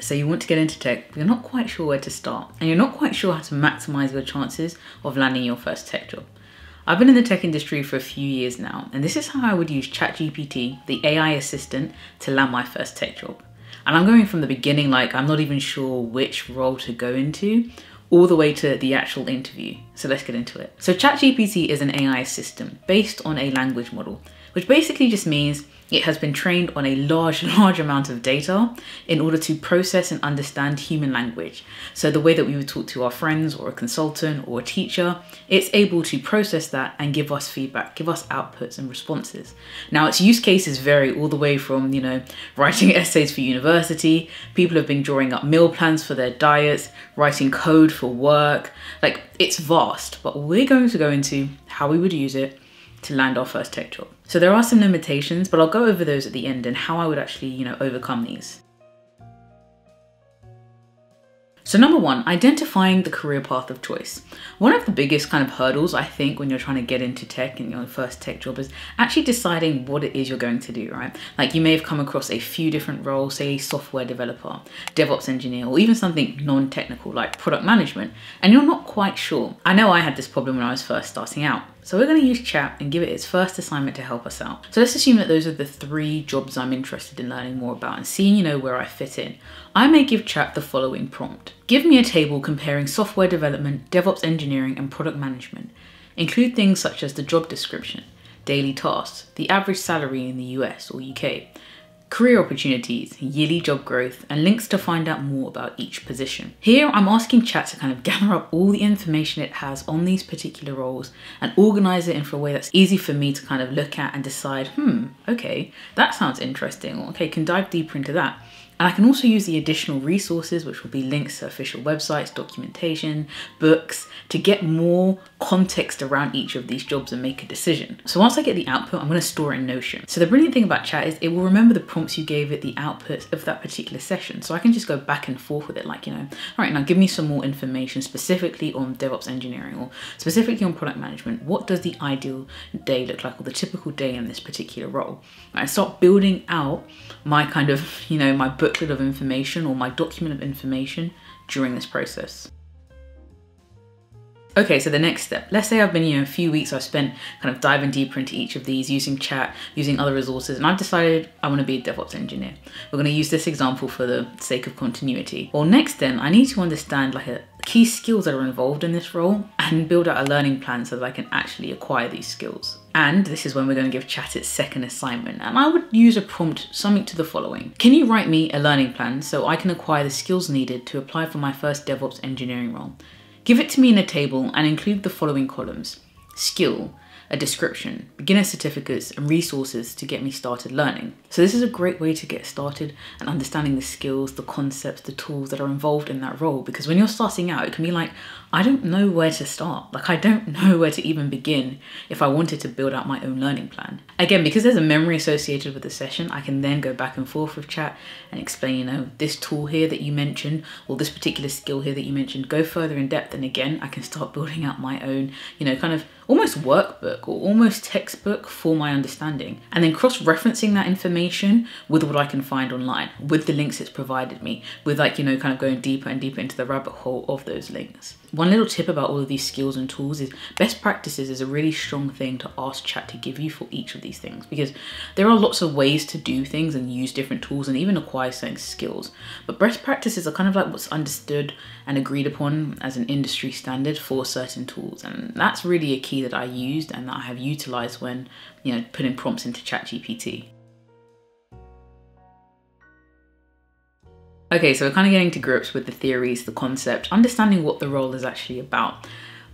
So you want to get into tech, but you're not quite sure where to start, and you're not quite sure how to maximize your chances of landing your first tech job. I've been in the tech industry for a few years now, and this is how I would use ChatGPT, the AI assistant, to land my first tech job. And I'm going from the beginning, like I'm not even sure which role to go into, all the way to the actual interview. So let's get into it. So ChatGPT is an AI system based on a language model, which basically just means it has been trained on a large, large amount of data in order to process and understand human language. So, the way that we would talk to our friends or a consultant or a teacher, it's able to process that and give us feedback, give us outputs and responses. Now, its use cases vary all the way from, you know, writing essays for university, people have been drawing up meal plans for their diets, writing code for work. Like, it's vast, but we're going to go into how we would use it to land our first tech job. So there are some limitations, but I'll go over those at the end and how I would actually, you know, overcome these. So, number one, identifying the career path of choice. One of the biggest kind of hurdles, I think, when you're trying to get into tech and your first tech job is actually deciding what it is you're going to do, right? Like, you may have come across a few different roles, say, software developer, DevOps engineer, or even something non technical like product management, and you're not quite sure. I know I had this problem when I was first starting out. So we're going to use chat and give it its first assignment to help us out. So let's assume that those are the three jobs I'm interested in learning more about and seeing, you know, where I fit in. I may give chat the following prompt. Give me a table comparing software development, DevOps engineering, and product management. Include things such as the job description, daily tasks, the average salary in the US or UK, career opportunities, yearly job growth, and links to find out more about each position. Here, I'm asking chat to kind of gather up all the information it has on these particular roles and organize it in for a way that's easy for me to kind of look at and decide, hmm, okay, that sounds interesting, okay, can dive deeper into that. And I can also use the additional resources, which will be links to official websites, documentation, books, to get more context around each of these jobs and make a decision. So once I get the output, I'm going to store in Notion. So the brilliant thing about chat is it will remember the prompts you gave it, the output of that particular session. So I can just go back and forth with it, like, you know, all right, now give me some more information specifically on DevOps engineering or specifically on product management. What does the ideal day look like or the typical day in this particular role? I start building out my kind of, you know, my booklet of information or my document of information during this process. Okay, so the next step. Let's say I've been, know, a few weeks, I've spent kind of diving deeper into each of these, using chat, using other resources, and I've decided I want to be a DevOps engineer. We're going to use this example for the sake of continuity. Well, next then, I need to understand like a, key skills that are involved in this role and build out a learning plan so that I can actually acquire these skills. And this is when we're going to give chat its second assignment. And I would use a prompt something to the following. Can you write me a learning plan so I can acquire the skills needed to apply for my first DevOps engineering role? Give it to me in a table and include the following columns. Skill, a description, beginner certificates, and resources to get me started learning. So, this is a great way to get started and understanding the skills, the concepts, the tools that are involved in that role. Because when you're starting out, it can be like, I don't know where to start. Like, I don't know where to even begin if I wanted to build out my own learning plan. Again, because there's a memory associated with the session, I can then go back and forth with chat and explain, you know, this tool here that you mentioned, or this particular skill here that you mentioned, go further in depth. And again, I can start building out my own, you know, kind of almost or almost textbook for my understanding. And then cross referencing that information with what I can find online, with the links it's provided me, with like, you know, kind of going deeper and deeper into the rabbit hole of those links. One little tip about all of these skills and tools is best practices is a really strong thing to ask chat to give you for each of these things because there are lots of ways to do things and use different tools and even acquire certain skills. But best practices are kind of like what's understood and agreed upon as an industry standard for certain tools. And that's really a key that I used and that I have utilized when, you know, putting prompts into ChatGPT. Okay, so we're kind of getting to grips with the theories, the concept, understanding what the role is actually about.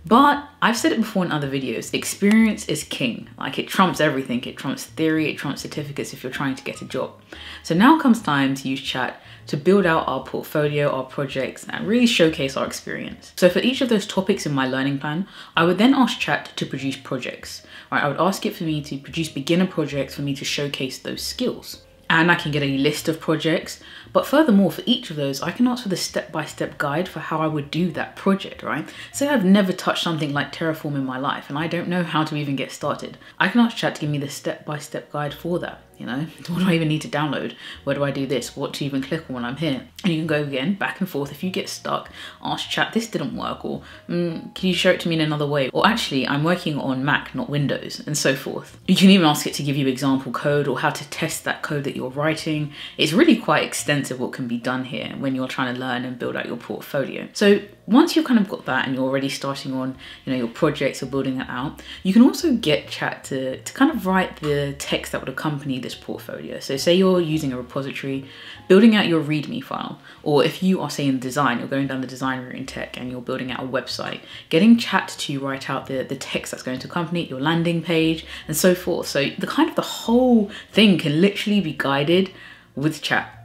But I've said it before in other videos, experience is king. Like it trumps everything. It trumps theory, it trumps certificates if you're trying to get a job. So now comes time to use chat to build out our portfolio, our projects, and really showcase our experience. So for each of those topics in my learning plan, I would then ask chat to produce projects. Right, I would ask it for me to produce beginner projects for me to showcase those skills and I can get a list of projects. But furthermore, for each of those, I can ask for the step-by-step -step guide for how I would do that project, right? Say I've never touched something like Terraform in my life and I don't know how to even get started. I can ask chat to give me the step-by-step -step guide for that. You know, what do I even need to download? Where do I do this? What to even click on when I'm here? And you can go again, back and forth. If you get stuck, ask chat, this didn't work, or mm, can you show it to me in another way? Or actually, I'm working on Mac, not Windows, and so forth. You can even ask it to give you example code or how to test that code that you're writing. It's really quite extensive what can be done here when you're trying to learn and build out your portfolio. So once you've kind of got that and you're already starting on you know your projects or building that out you can also get chat to, to kind of write the text that would accompany this portfolio. So say you're using a repository building out your readme file or if you are saying design you're going down the design route in tech and you're building out a website getting chat to write out the, the text that's going to accompany your landing page and so forth. So the kind of the whole thing can literally be guided with chat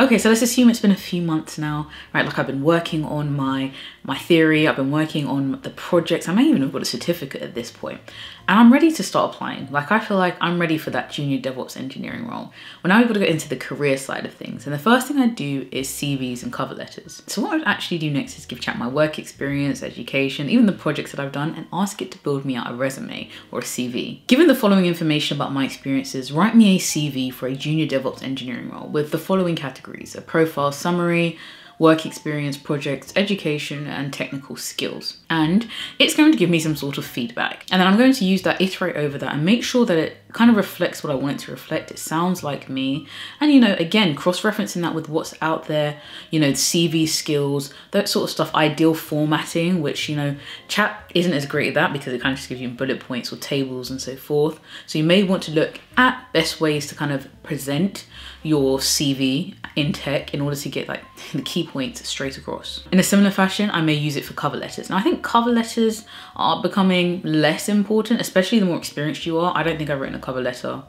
Okay, so let's assume it's been a few months now, right? Like I've been working on my my theory, I've been working on the projects. I may even have got a certificate at this point, and I'm ready to start applying. Like I feel like I'm ready for that junior DevOps engineering role. Well, now we've got to get into the career side of things, and the first thing I do is CVs and cover letters. So what I'd actually do next is give chat my work experience, education, even the projects that I've done, and ask it to build me out a resume or a CV. Given the following information about my experiences, write me a CV for a junior DevOps engineering role with the following categories: a profile summary work experience, projects, education, and technical skills. And it's going to give me some sort of feedback. And then I'm going to use that, iterate over that, and make sure that it kind of reflects what I want it to reflect. It sounds like me. And, you know, again, cross referencing that with what's out there, you know, CV skills, that sort of stuff, ideal formatting, which, you know, chat isn't as great at that because it kind of just gives you bullet points or tables and so forth. So you may want to look at best ways to kind of present your CV in tech in order to get like the key points straight across. In a similar fashion, I may use it for cover letters. Now I think cover letters are becoming less important, especially the more experienced you are. I don't think I've written a cover letter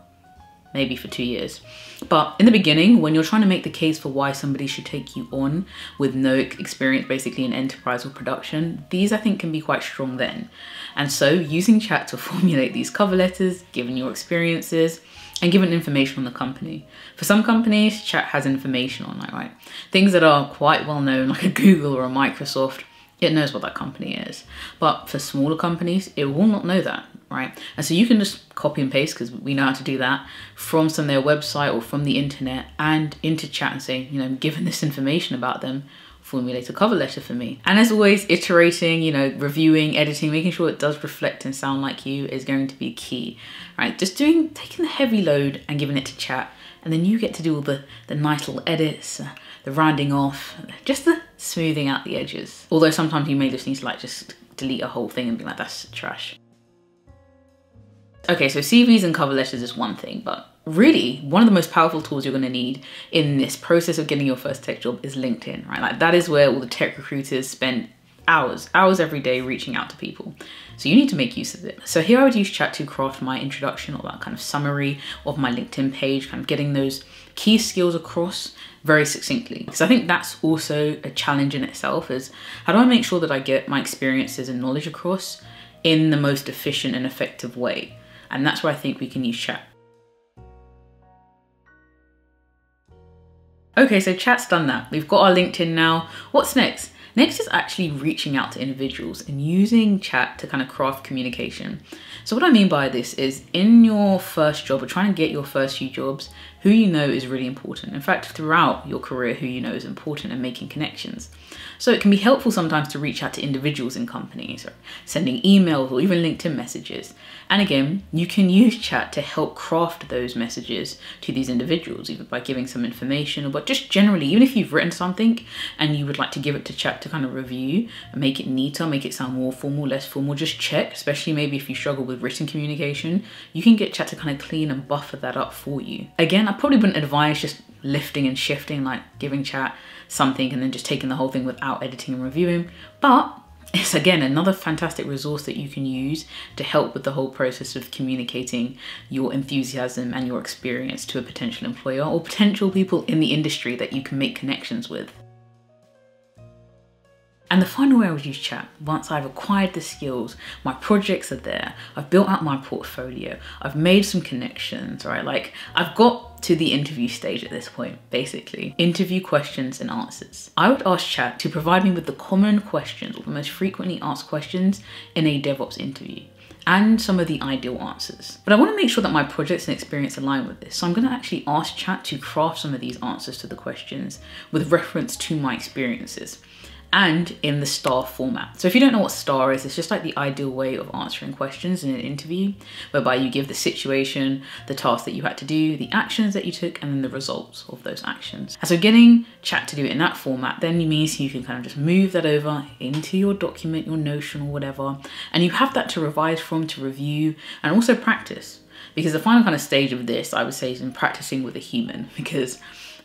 maybe for two years. But in the beginning, when you're trying to make the case for why somebody should take you on with no experience basically in enterprise or production, these I think can be quite strong then. And so using chat to formulate these cover letters, given your experiences, and given information on the company. For some companies, chat has information on that, right? Things that are quite well known, like a Google or a Microsoft, it knows what that company is. But for smaller companies, it will not know that, right? And so you can just copy and paste, because we know how to do that, from some their website or from the internet and into chat and say, you know, given this information about them, formulate a cover letter for me. And as always, iterating, you know, reviewing, editing, making sure it does reflect and sound like you is going to be key, right? Just doing, taking the heavy load and giving it to chat. And then you get to do all the, the nice little edits, uh, the rounding off, just the smoothing out the edges. Although sometimes you may just need to like just delete a whole thing and be like, that's trash. Okay, so CVs and cover letters is one thing, but really one of the most powerful tools you're going to need in this process of getting your first tech job is LinkedIn, right? Like that is where all the tech recruiters spend hours, hours every day reaching out to people. So you need to make use of it. So here I would use chat to craft my introduction or that kind of summary of my LinkedIn page, kind of getting those key skills across very succinctly. Because I think that's also a challenge in itself is how do I make sure that I get my experiences and knowledge across in the most efficient and effective way? And that's where I think we can use chat. Okay, so chat's done that. We've got our LinkedIn now. What's next? Next is actually reaching out to individuals and using chat to kind of craft communication. So what I mean by this is in your first job or trying to get your first few jobs, who you know is really important. In fact, throughout your career, who you know is important and making connections. So it can be helpful sometimes to reach out to individuals in companies or sending emails or even LinkedIn messages. And again, you can use chat to help craft those messages to these individuals, either by giving some information or but just generally, even if you've written something and you would like to give it to chat to kind of review and make it neater, make it sound more formal, less formal, just check, especially maybe if you struggle with written communication, you can get chat to kind of clean and buffer that up for you. Again, probably wouldn't advise just lifting and shifting, like giving chat something and then just taking the whole thing without editing and reviewing. But it's again another fantastic resource that you can use to help with the whole process of communicating your enthusiasm and your experience to a potential employer or potential people in the industry that you can make connections with. And the final way I would use chat, once I've acquired the skills, my projects are there, I've built out my portfolio, I've made some connections, right? Like I've got to the interview stage at this point, basically. Interview questions and answers. I would ask chat to provide me with the common questions or the most frequently asked questions in a DevOps interview. and some of the ideal answers. But I want to make sure that my projects and experience align with this. So I'm going to actually ask chat to craft some of these answers to the questions with reference to my experiences and in the star format. So if you don't know what star is, it's just like the ideal way of answering questions in an interview, whereby you give the situation, the task that you had to do, the actions that you took, and then the results of those actions. And so getting chat to do it in that format then means you can kind of just move that over into your document, your Notion or whatever, and you have that to revise from, to review, and also practice. Because the final kind of stage of this, I would say, is in practicing with a human, because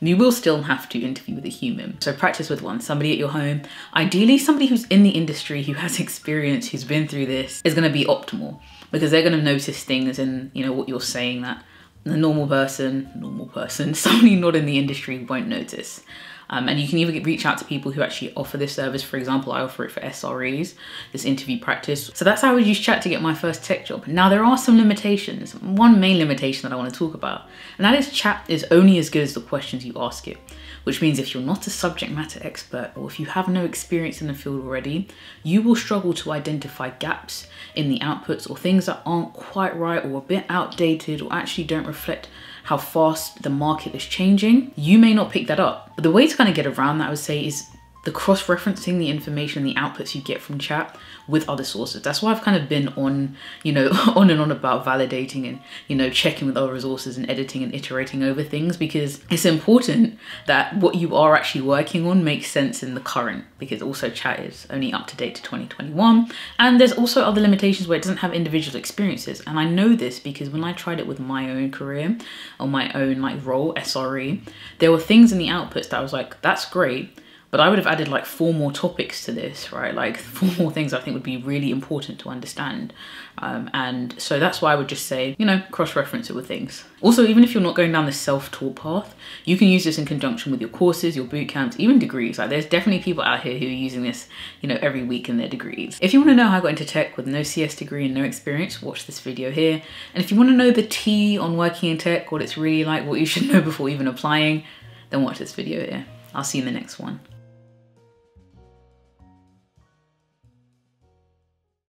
you will still have to interview with a human. So practice with one, somebody at your home. Ideally, somebody who's in the industry, who has experience, who's been through this, is gonna be optimal because they're gonna notice things in, you know, what you're saying that the normal person, normal person, somebody not in the industry won't notice. Um, and you can even reach out to people who actually offer this service. For example, I offer it for SREs, this interview practice. So that's how I would use chat to get my first tech job. Now, there are some limitations. One main limitation that I want to talk about, and that is chat is only as good as the questions you ask it which means if you're not a subject matter expert or if you have no experience in the field already, you will struggle to identify gaps in the outputs or things that aren't quite right or a bit outdated or actually don't reflect how fast the market is changing, you may not pick that up. But the way to kind of get around that, I would say, is the cross-referencing the information, the outputs you get from chat with other sources. That's why I've kind of been on, you know, on and on about validating and, you know, checking with other resources and editing and iterating over things because it's important that what you are actually working on makes sense in the current because also chat is only up to date to 2021. And there's also other limitations where it doesn't have individual experiences. And I know this because when I tried it with my own career or my own like role, SRE, there were things in the outputs that I was like, that's great but I would have added like four more topics to this, right? Like four more things I think would be really important to understand. Um, and so that's why I would just say, you know, cross-reference it with things. Also, even if you're not going down the self-taught path, you can use this in conjunction with your courses, your boot camps, even degrees. Like there's definitely people out here who are using this, you know, every week in their degrees. If you want to know how I got into tech with no CS degree and no experience, watch this video here. And if you want to know the T on working in tech, what it's really like, what you should know before even applying, then watch this video here. I'll see you in the next one.